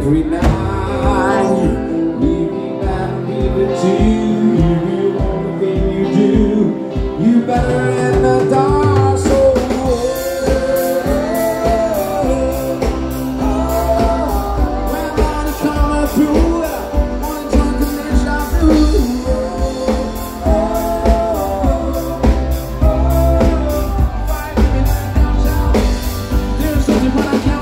every night. You better give it to you. Everything you do, you better in the dark. When money coming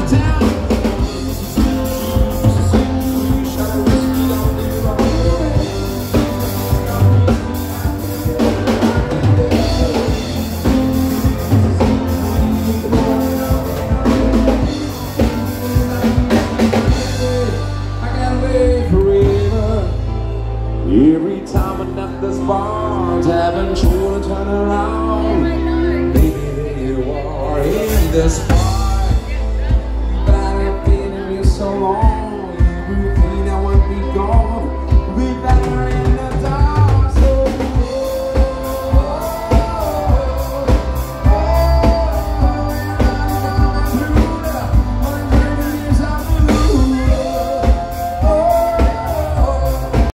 time I this bar, having sure to turn around. Baby, you are in this bar.